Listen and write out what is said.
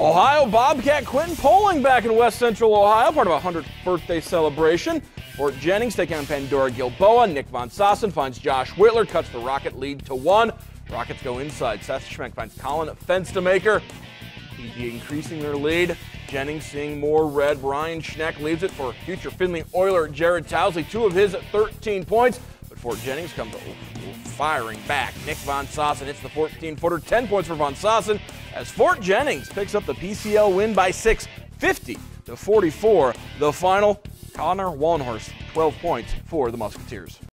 Ohio Bobcat Quentin Poling back in West Central Ohio, part of a 100th birthday celebration. Fort Jennings taking on Pandora Gilboa. Nick Von Sassen finds Josh Whitler, cuts the Rocket lead to one. Rockets go inside. Seth Schmeck finds Colin Fenstemaker. PG increasing their lead. Jennings seeing more red. Brian Schneck leaves it for future Findlay Oiler Jared Towsley, two of his 13 points. Fort Jennings comes firing back. Nick Von Sossen hits the 14 footer, 10 points for Von Sossen as Fort Jennings picks up the PCL win by 6, 50 to 44. The final, Connor Wallenhorst, 12 points for the Musketeers.